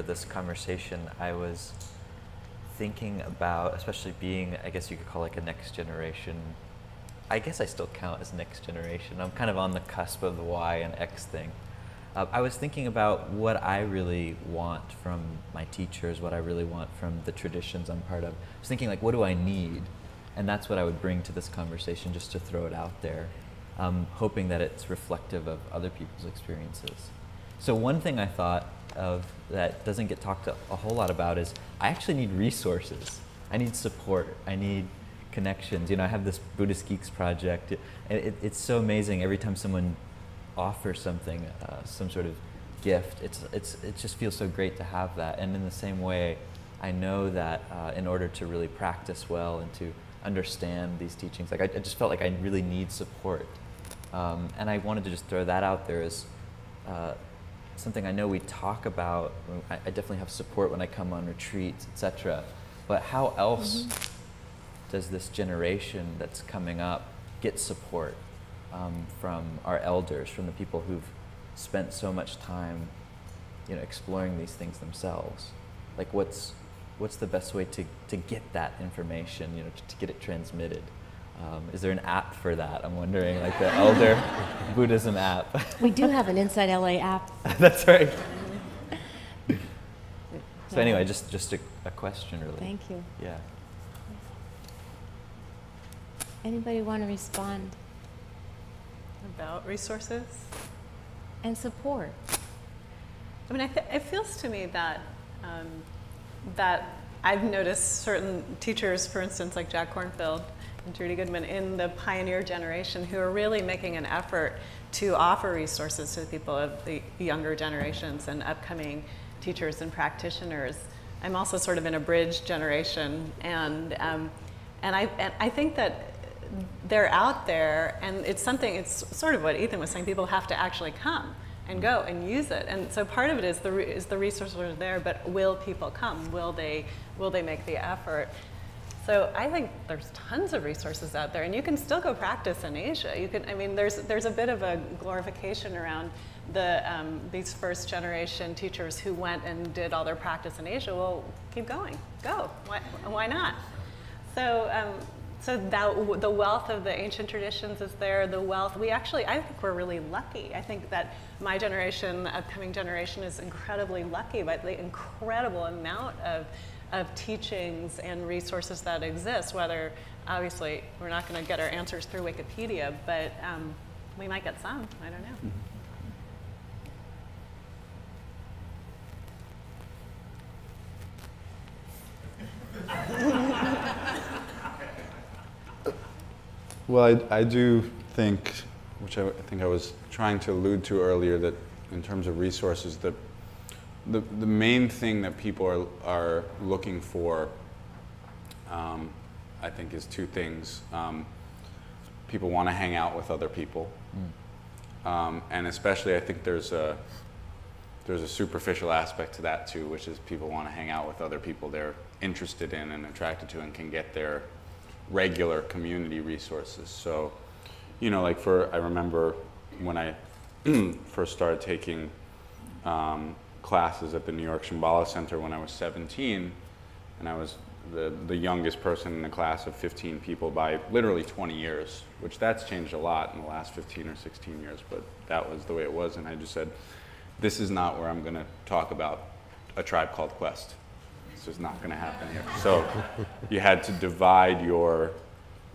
for this conversation, I was thinking about, especially being, I guess you could call like a next generation. I guess I still count as next generation. I'm kind of on the cusp of the Y and X thing. Uh, I was thinking about what I really want from my teachers, what I really want from the traditions I'm part of. I was thinking like, what do I need? And that's what I would bring to this conversation, just to throw it out there, um, hoping that it's reflective of other people's experiences. So one thing I thought of that doesn't get talked a, a whole lot about is I actually need resources. I need support. I need connections. You know, I have this Buddhist Geeks project. It, it, it's so amazing every time someone offers something, uh, some sort of gift, it's, it's, it just feels so great to have that. And in the same way, I know that uh, in order to really practice well and to understand these teachings, like I, I just felt like I really need support. Um, and I wanted to just throw that out there as uh, something I know we talk about. I, I, definitely have support when I come on retreats, etc. But how else mm-hmm. does this generation that's coming up get support? um, from our elders, from the people who've spent so much time, you know, exploring these things themselves. Like, what's what's the best way to, to get that information, you know, to, to get it transmitted? Um, is there an app for that? I'm wondering, like the Elder Buddhism app. we do have an InsightLA app. That's right. so anyway, just just a, a question, really. Thank you. Yeah. Anybody want to respond? about resources and support. I mean, it feels to me that um, that I've noticed certain teachers, for instance, like Jack Kornfield and Goodman, in the pioneer generation, who are really making an effort to offer resources to the people of the younger generations and upcoming teachers and practitioners. I'm also sort of in a bridge generation, and um, and I and I think that they're out there, and it's something, it's sort of what Ethan was saying, people have to actually come and go and use it. And so part of it is the, is the resources are there, but will people come? Will they, will they make the effort? So I think there's tons of resources out there, and you can still go practice in Asia. You can, I mean, there's there's a bit of a glorification around the um, these first generation teachers who went and did all their practice in Asia. Well, keep going, go. Why, why not? So um, so that, the wealth of the ancient traditions is there. The wealth, we actually, I think we're really lucky. I think that my generation, upcoming generation, is incredibly lucky by the incredible amount of, of teachings and resources that exist. Whether, obviously, we're not going to get our answers through Wikipedia, but um, we might get some. I don't know. Mm-hmm. Well, I, I do think, which I, I, think I was trying to allude to earlier, that in terms of resources, the, the, the main thing that people are, are looking for, um, I think, is two things. Um, people want to hang out with other people. Mm. Um, and especially, I think there's a, there's a superficial aspect to that too, which is people want to hang out with other people they're interested in and attracted to and can get their regular community resources. So, you know, like for, I remember when I first started taking um, classes at the New York Shambhala Center when I was 17, and I was the, the youngest person in a class of 15 people by literally 20 years, which that's changed a lot in the last 15 or 16 years, but that was the way it was. And I just said, this is not where I'm going to talk about a tribe called Quest. This is not going to happen here. So you had to divide your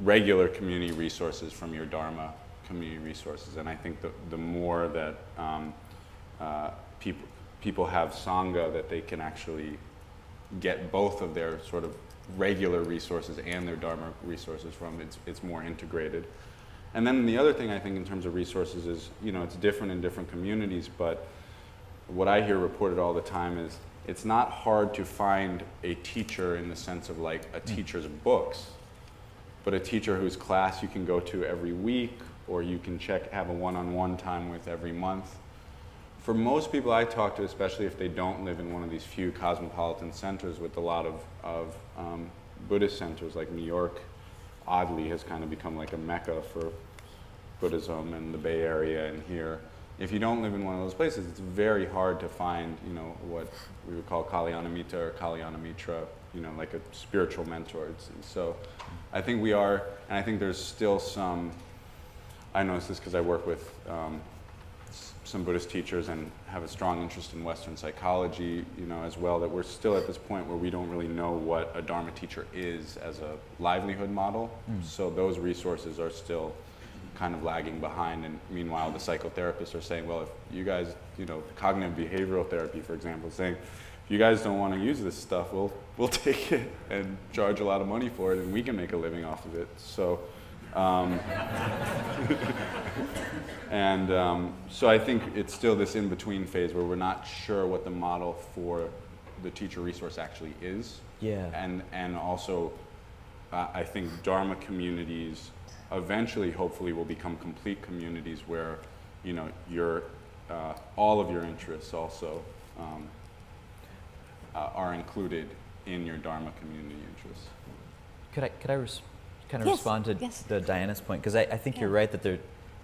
regular community resources from your Dharma community resources. And I think the, the more that um, uh, people, people have Sangha, that they can actually get both of their sort of regular resources and their Dharma resources from, it's, it's more integrated. And then the other thing I think in terms of resources is, you know, it's different in different communities, but what I hear reported all the time is it's not hard to find a teacher in the sense of like a hmm. teacher's books, but a teacher whose class you can go to every week or you can check, have a one-on-one time with every month. For most people I talk to, especially if they don't live in one of these few cosmopolitan centers with a lot of, of um, Buddhist centers like New York, oddly has kind of become like a mecca for Buddhism and the Bay Area and here if you don't live in one of those places, it's very hard to find, you know, what we would call Kalyanamitta or Kalyanamitra, you know, like a spiritual mentor. It's, so I think we are, and I think there's still some, I notice this because I work with um, some Buddhist teachers and have a strong interest in Western psychology, you know, as well, that we're still at this point where we don't really know what a Dharma teacher is as a livelihood model. Hmm. So those resources are still kind of lagging behind. And meanwhile, the psychotherapists are saying, well, if you guys, you know, cognitive behavioral therapy, for example, is saying, if you guys don't want to use this stuff, we'll, we'll take it and charge a lot of money for it, and we can make a living off of it. So, um, and um, so I think it's still this in between phase where we're not sure what the model for the teacher resource actually is. Yeah. And, and also, uh, I think Dharma communities eventually, hopefully, will become complete communities where, you know, your, uh, all of your interests also um, uh, are included in your Dharma community interests. Could I, could I res- kind of Yes, respond to yes. the Diana's point? Because I, I think you're right that there,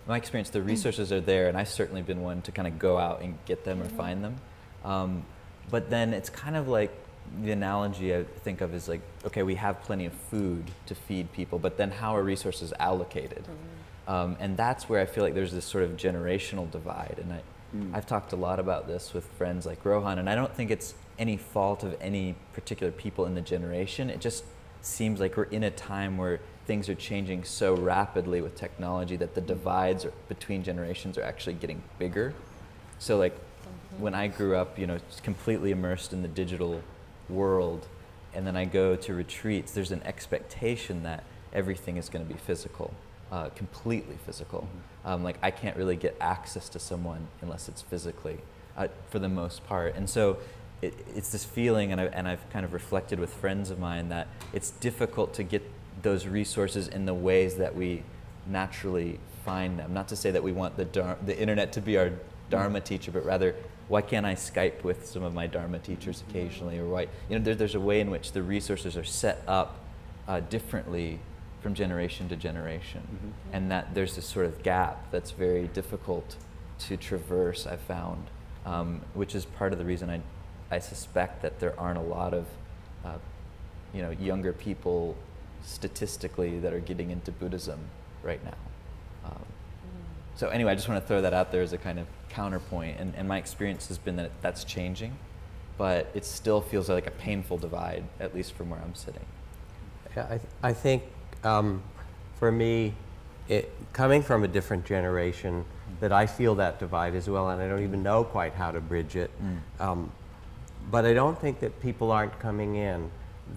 my experience, the resources are there, and I've certainly been one to kind of go out and get them Mm-hmm. or find them. Um, but then it's kind of like the analogy I think of is like, okay, we have plenty of food to feed people, but then how are resources allocated? Mm-hmm. Um, and that's where I feel like there's this sort of generational divide. And I, Mm. I've talked a lot about this with friends like Rohan, and I don't think it's any fault of any particular people in the generation. It just seems like we're in a time where things are changing so rapidly with technology that the divides are- between generations are actually getting bigger. So, like, when I grew up, you know, completely immersed in the digital world, and then I go to retreats, there's an expectation that everything is going to be physical, uh, completely physical. Um, like, I can't really get access to someone unless it's physically, uh, for the most part. And so, it, it's this feeling, and, I, and I've kind of reflected with friends of mine that it's difficult to get those resources in the ways that we naturally find them. Not to say that we want the, the internet to be our Dharma teacher, but rather, why can't I Skype with some of my Dharma teachers occasionally? Or why, you know, there, there's a way in which the resources are set up uh, differently from generation to generation. And that there's this sort of gap that's very difficult to traverse, I've found, um, which is part of the reason I, I suspect that there aren't a lot of, uh, you know, younger people statistically that are getting into Buddhism right now. Um, so anyway, I just want to throw that out there as a kind of counterpoint, and, and my experience has been that that's changing, but it still feels like a painful divide, at least from where I'm sitting. Yeah, I, th- I think um, for me, it, coming from a different generation, that I feel that divide as well, and I don't even know quite how to bridge it. Um, but I don't think that people aren't coming in.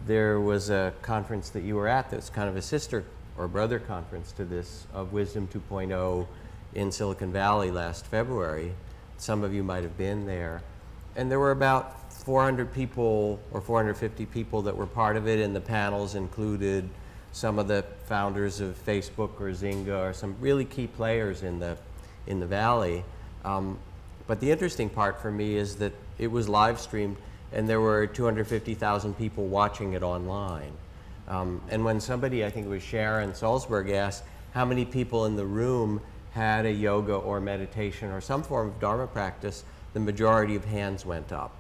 There was a conference that you were at that's kind of a sister or brother conference to this of Wisdom 2.0 in Silicon Valley last February. Some of you might have been there. And there were about 400 people or 450 people that were part of it, and the panels included some of the founders of Facebook or Zynga or some really key players in the, in the Valley. Um, but the interesting part for me is that it was live streamed and there were 250,000 people watching it online. Um, and when somebody, I think it was Sharon Salzberg, asked how many people in the room had a yoga or meditation or some form of Dharma practice, the majority of hands went up.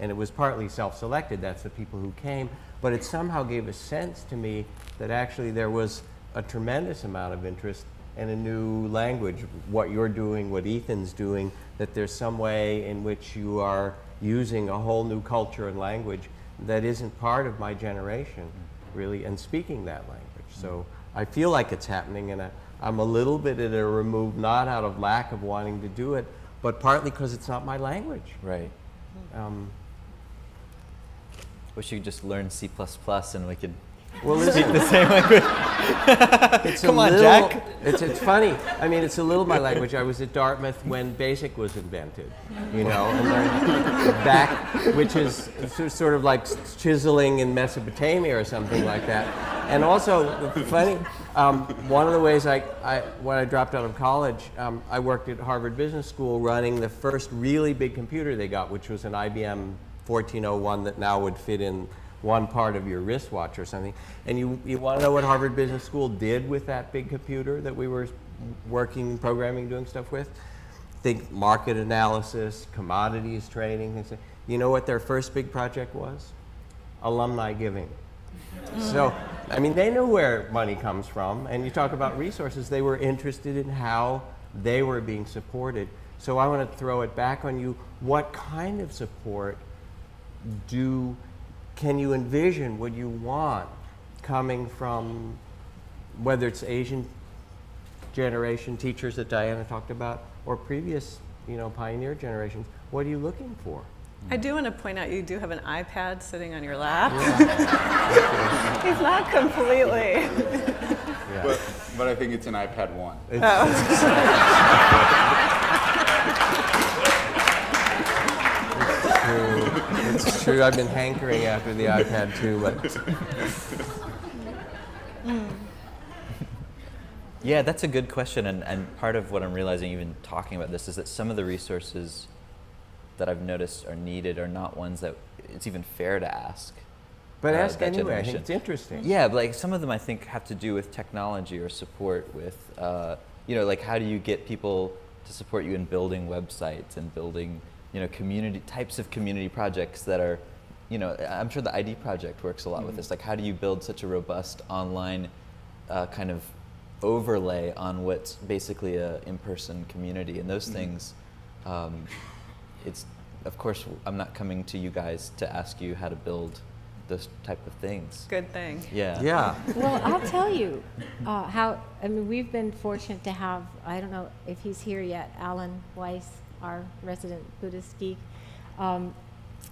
And it was partly self selected, that's the people who came, but it somehow gave a sense to me that actually there was a tremendous amount of interest and a new language, what you're doing, what Ethan's doing, that there's some way in which you are using a whole new culture and language that isn't part of my generation, really, and speaking that language. So I feel like it's happening, and I, I'm a little bit at a remove, not out of lack of wanting to do it, but partly because it's not my language. Right. Um, Wish you could just learn C++ and we could well, speak the same language. it's Come a on, little, Jack. It's, it's funny. I mean, it's a little my language. I was at Dartmouth when BASIC was invented, you know, and learned back, which is sort of like chiseling in Mesopotamia or something like that. And also, funny, um, one of the ways I, I, when I dropped out of college, um, I worked at Harvard Business School running the first really big computer they got, which was an IBM 1401 that now would fit in one part of your wristwatch or something. And you, you want to know what Harvard Business School did with that big computer that we were working, programming, doing stuff with? think market analysis, commodities trading. things like- You know what their first big project was? Alumni giving. Mm. So, I mean, they knew where money comes from, and you talk about resources, they were interested in how they were being supported. So, I want to throw it back on you. What kind of support do can you envision what you want coming from whether it's Asian generation teachers that Diana talked about or previous, you know, pioneer generations? What are you looking for? I do want to point out you do have an iPad sitting on your lap. He's not completely. But, but I think it's an iPad 1. True. true. I've been hankering after the iPad too, but Yeah, that's a good question. And, and part of what I'm realizing, even talking about this, is that some of the resources that I've noticed are needed are not ones that it's even fair to ask. but uh, ask anyway. I think it's interesting. Yeah, but like some of them I think have to do with technology or support with, uh, you know, like how do you get people to support you in building websites and building, you know, community types of community projects that are, you know, I'm sure the ID project works a lot with this. Like how do you build such a robust online uh, kind of overlay on what's basically a in-person community and those things. Um, it's of course I'm not coming to you guys to ask you how to build those type of things. Good thing. Yeah. Yeah. Well, I'll tell you uh, how, I mean, we've been fortunate to have, I don't know if he's here yet, Alan Weiss, our resident Buddhist geek. Um,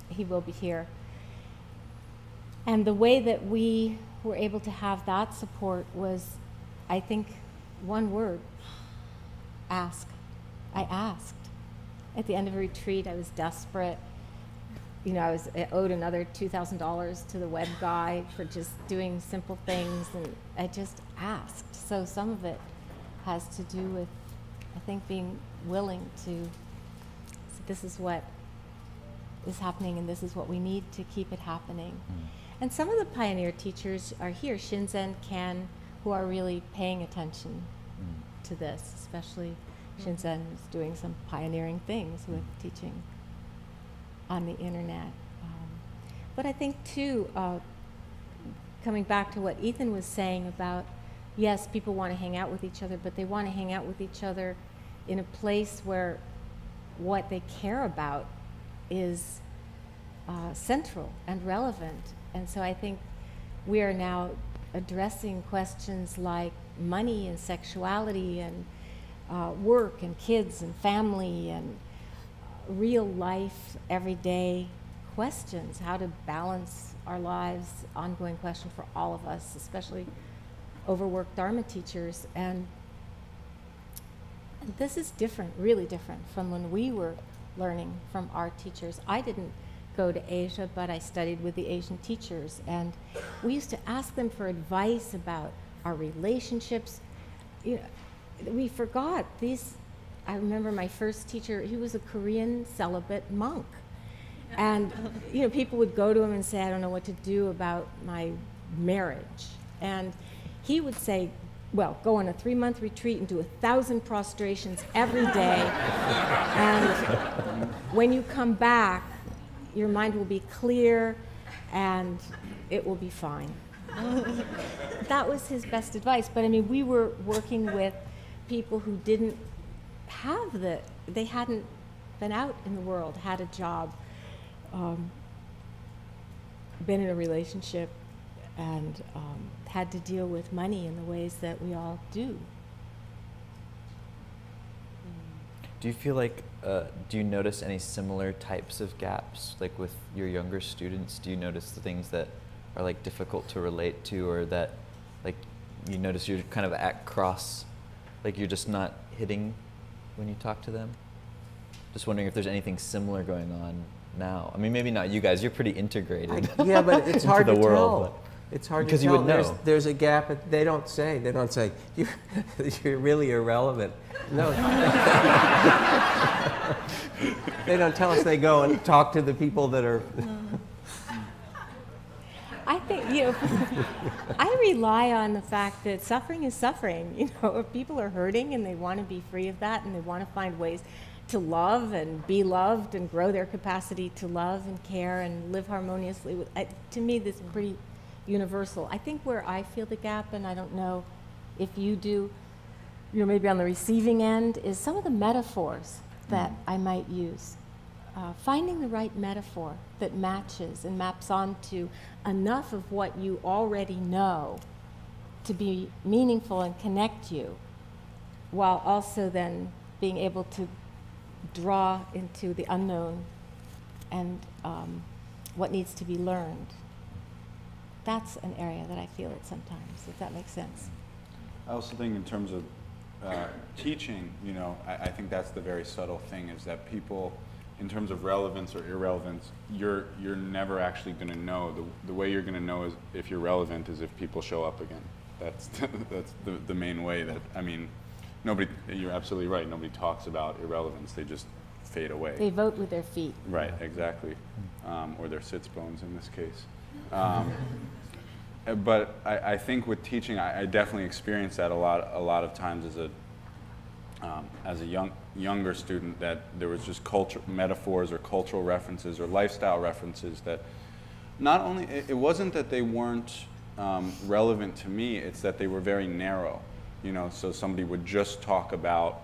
he will be here. And the way that we were able to have that support was, I think, one word ask. I asked. At the end of a retreat, I was desperate you know, I was I owed another two thousand dollars to the web guy for just doing simple things, and I just asked. So some of it has to do with, I think, being willing to. So this is what is happening, and this is what we need to keep it happening. And some of the pioneer teachers are here, Shinzen, Ken, who are really paying attention to this, especially Shinzen is doing some pioneering things with teaching on the internet. Um, but I think too, uh, coming back to what Ethan was saying about, yes, people want to hang out with each other, but they want to hang out with each other in a place where what they care about is uh, central and relevant. And so I think we are now addressing questions like money and sexuality and uh, work and kids and family and real life, everyday questions, how to balance our lives, ongoing question for all of us, especially overworked Dharma teachers. And this is different, really different from when we were learning from our teachers. I didn't go to Asia, but I studied with the Asian teachers. And we used to ask them for advice about our relationships. You know, we forgot these I remember my first teacher, he was a Korean celibate monk. And, you know, people would go to him and say, I don't know what to do about my marriage. And he would say, well, go on a three month retreat and do a thousand prostrations every day. and when you come back, your mind will be clear and it will be fine. that was his best advice. But I mean, we were working with people who didn't have the, they hadn't been out in the world, had a job, um, been in a relationship, and um, had to deal with money in the ways that we all do. Do you feel like, uh, do you notice any similar types of gaps, like with your younger students? Do you notice the things that are like difficult to relate to, or that, like, you notice you're kind of at cross, like you're just not hitting when you talk to them? Just wondering if there's anything similar going on now. I mean, maybe not you guys. You're pretty integrated. yeah, but it's into hard the to world, tell. It's hard Because to you tell. would There's, know. there's a gap. They don't say. They don't say you're, you're really irrelevant. No. they don't tell us. They go and talk to the people that are. I think, you know, I rely on the fact that suffering is suffering. You know, if people are hurting and they want to be free of that and they want to find ways to love and be loved and grow their capacity to love and care and live harmoniously with. I, to me, this is pretty universal. I think where I feel the gap, and I don't know if you do, you know, maybe on the receiving end, is some of the metaphors that I might use. Uh, finding the right metaphor that matches and maps onto enough of what you already know to be meaningful and connect you, while also then being able to draw into the unknown and um, what needs to be learned. That's an area that I feel it sometimes, if that makes sense. I also think in terms of uh, teaching, you know, I, I think that's the very subtle thing is that people, in terms of relevance or irrelevance, you're you're never actually going to know. The, the way you're going to know is if you're relevant is if people show up again. That's that's the, the main way that I mean, nobody. You're absolutely right. Nobody talks about irrelevance. They just fade away. They vote with their feet. Right, exactly. Um, or their sits bones in this case. Um, but I, I, think with teaching, I, I, definitely experienced that a lot, a lot of times as a, um, as a young, younger student that there was just culture, metaphors or cultural references or lifestyle references that not only, it, it wasn't that they weren't um, relevant to me, it's that they were very narrow. You know, so somebody would just talk about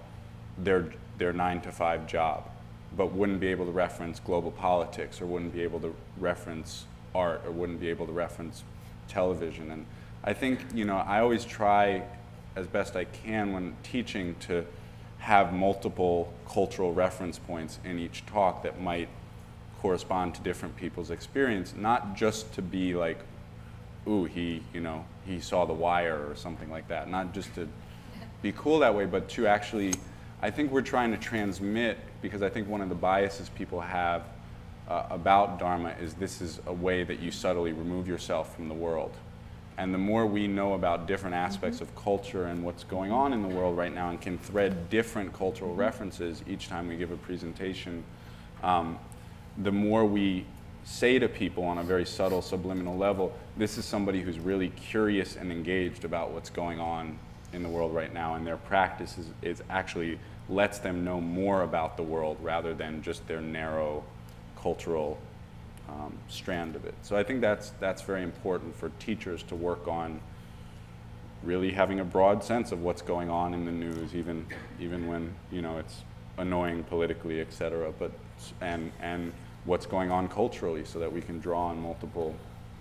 their, their nine to five job, but wouldn't be able to reference global politics or wouldn't be able to reference art or wouldn't be able to reference television. And I think, you know, I always try as best I can when teaching to have multiple cultural reference points in each talk that might correspond to different people's experience, not just to be like, ooh, he, you know, he saw the wire or something like that. Not just to be cool that way, but to actually, I think we're trying to transmit, because I think one of the biases people have uh, about Dharma is this is a way that you subtly remove yourself from the world. And the more we know about different aspects of culture and what's going on in the world right now and can thread different cultural references each time we give a presentation, um, the more we say to people on a very subtle subliminal level, this is somebody who's really curious and engaged about what's going on in the world right now, and their practice is, is actually lets them know more about the world rather than just their narrow cultural um, strand of it. So I think that's, that's very important for teachers to work on really having a broad sense of what's going on in the news, even, even when you know, it's annoying politically, et cetera, but, and, and what's going on culturally so that we can draw on multiple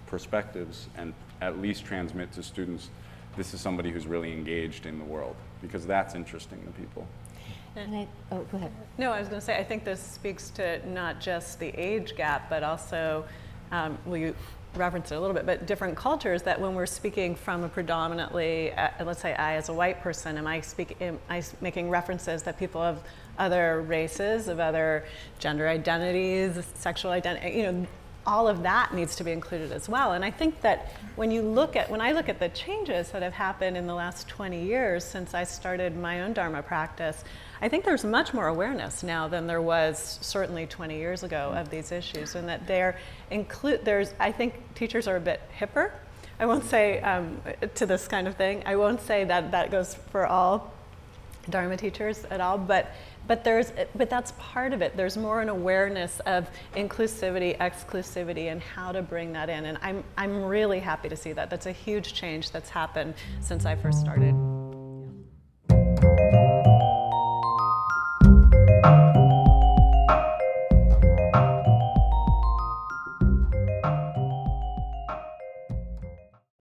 perspectives and at least transmit to students this is somebody who's really engaged in the world because that's interesting to people. I, oh, go ahead. No, I was going to say, I think this speaks to not just the age gap, but also, um, well, you referenced it a little bit, but different cultures that when we're speaking from a predominantly, uh, let's say I as a white person, am I, speak, am I making references that people of other races, of other gender identities, sexual identity, you know, all of that needs to be included as well. And I think that when you look at, when I look at the changes that have happened in the last 20 years since I started my own Dharma practice, I think there's much more awareness now than there was certainly 20 years ago of these issues, and that they're include. There's, I think, teachers are a bit hipper. I won't say um, to this kind of thing. I won't say that that goes for all Dharma teachers at all, but but there's but that's part of it. There's more an awareness of inclusivity exclusivity and how to bring that in. And i'm i'm really happy to see that. That's a huge change that's happened since i first started